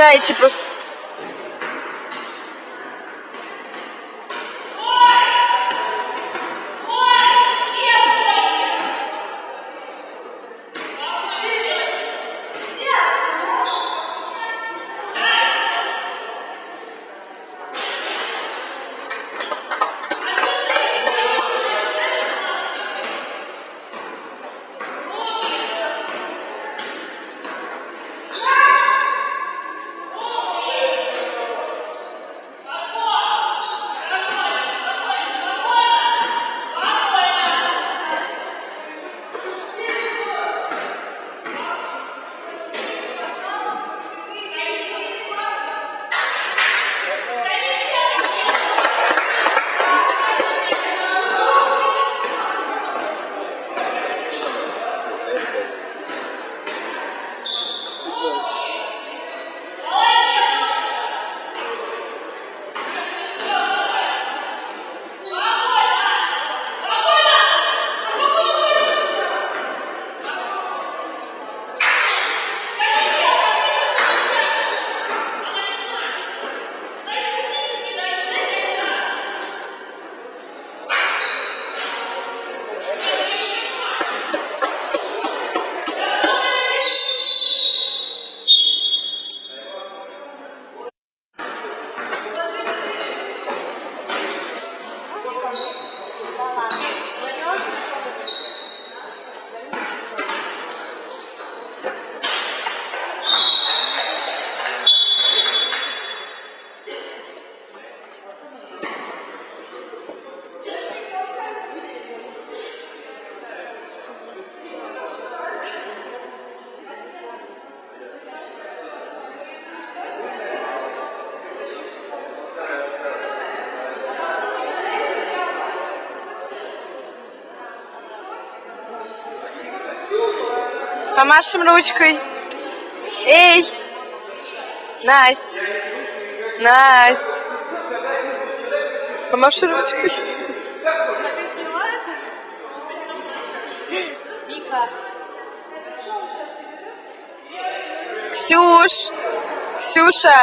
Пуляйте просто. Помашем ручкой. Эй! Настя! Настя! Помаши ручкой. Ксюш! Ксюша!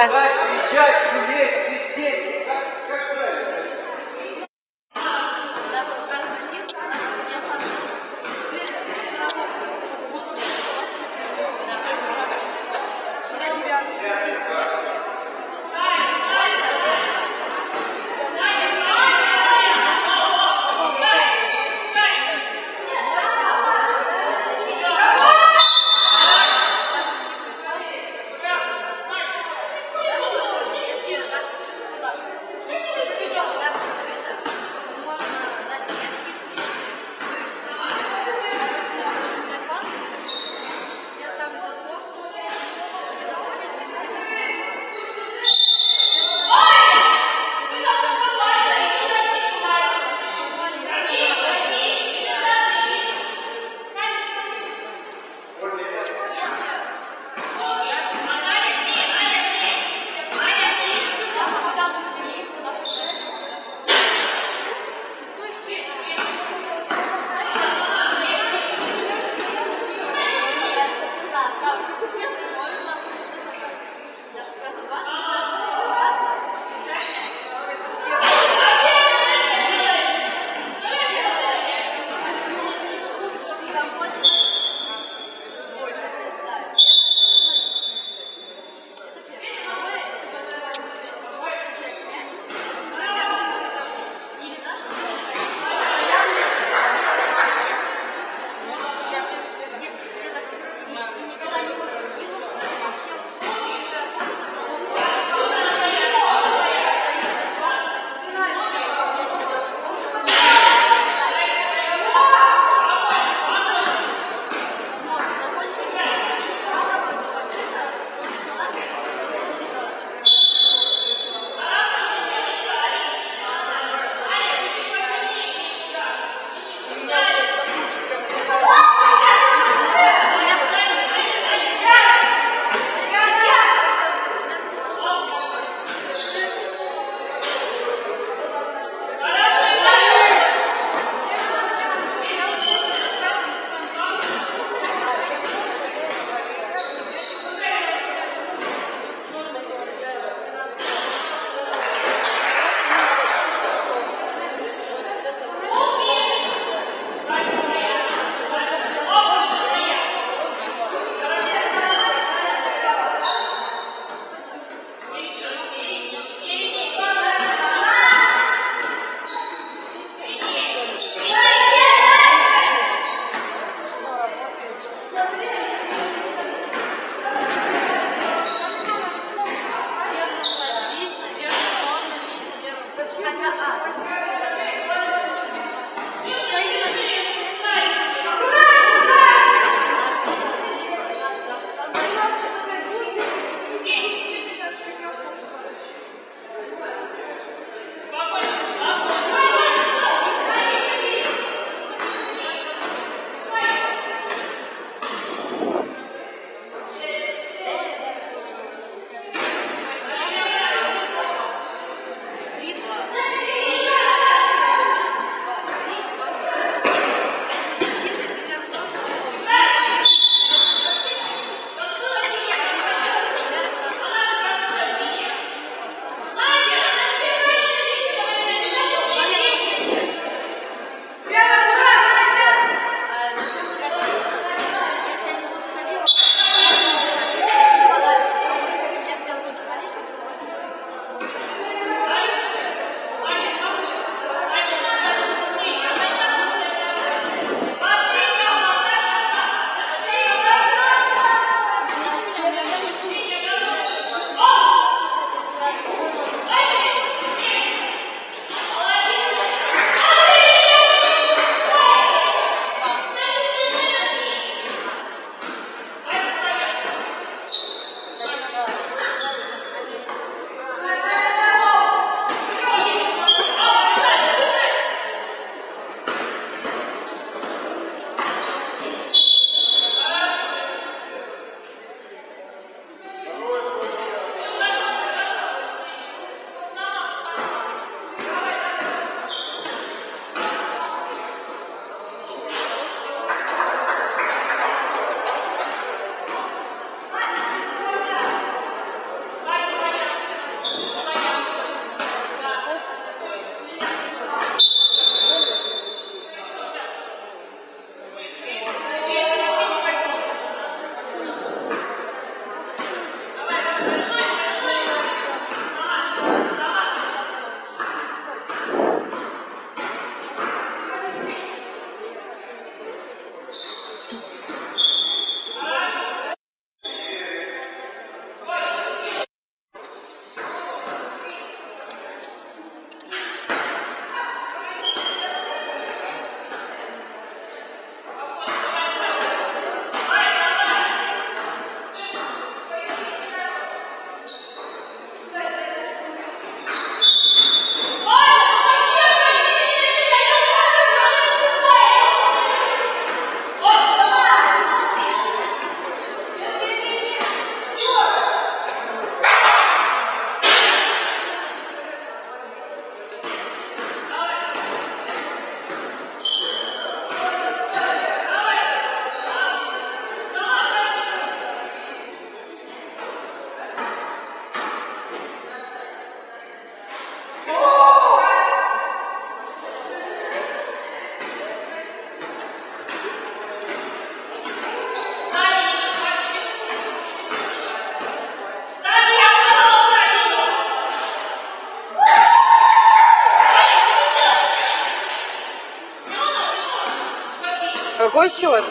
Счет?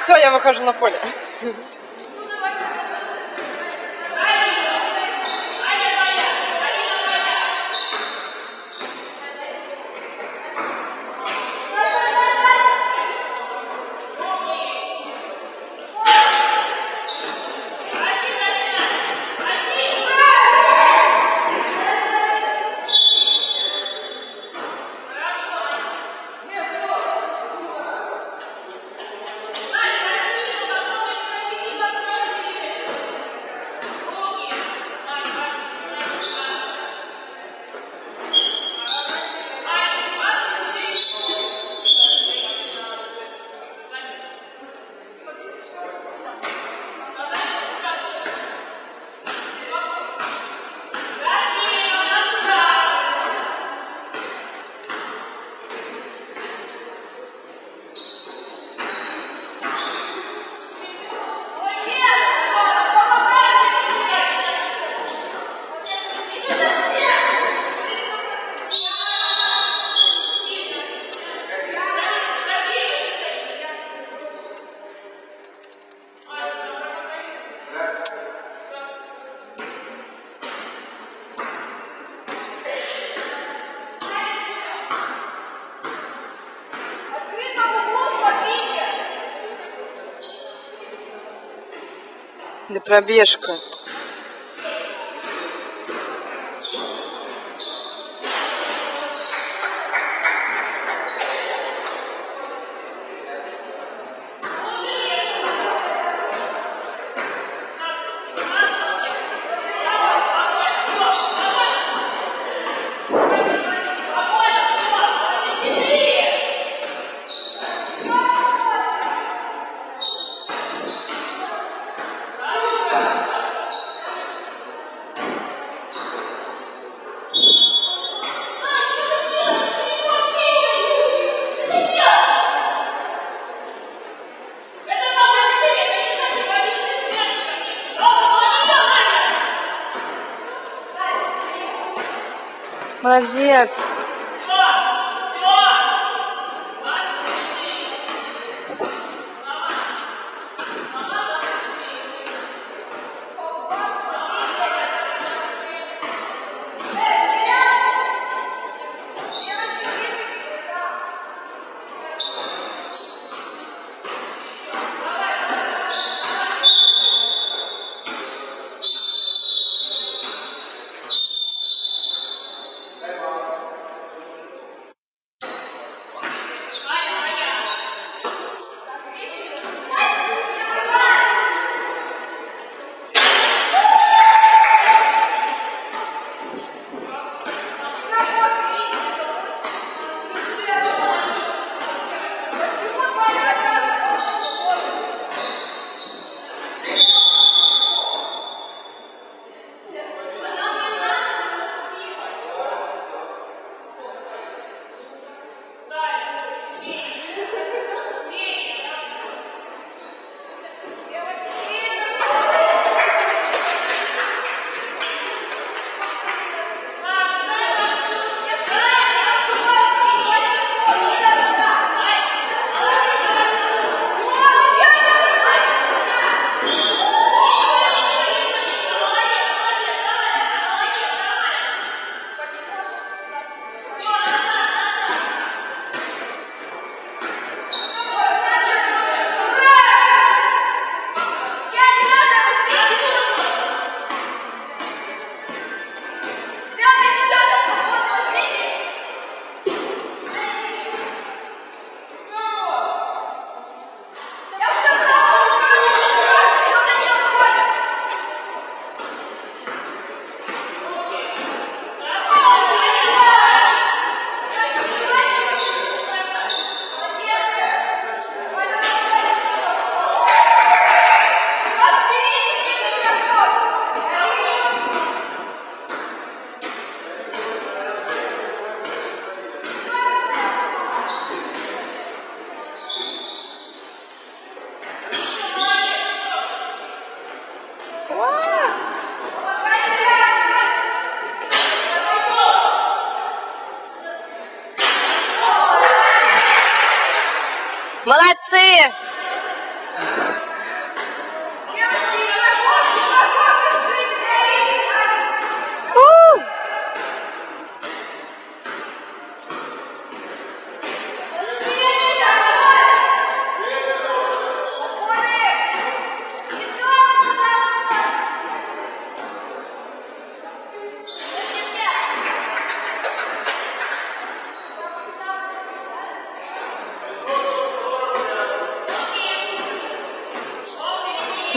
Все, я выхожу на поле. Пробежка. Молодец.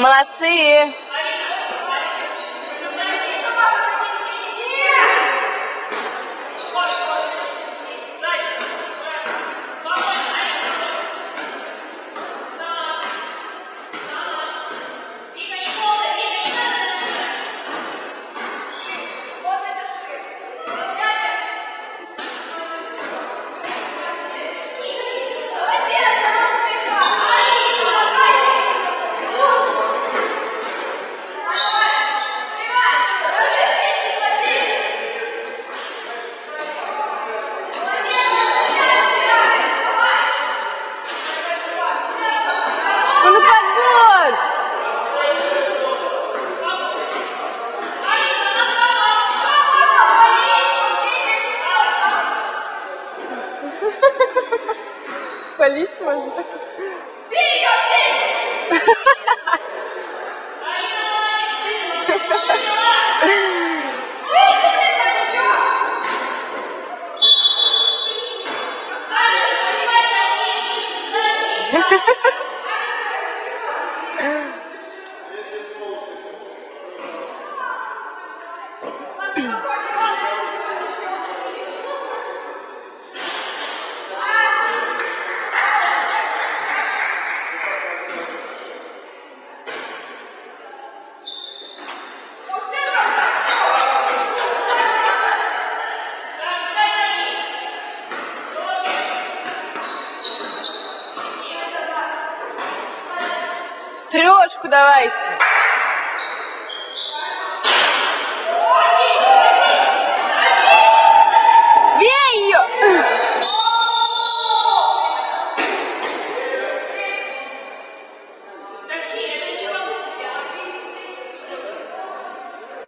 Молодцы!